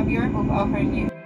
have your book offered you?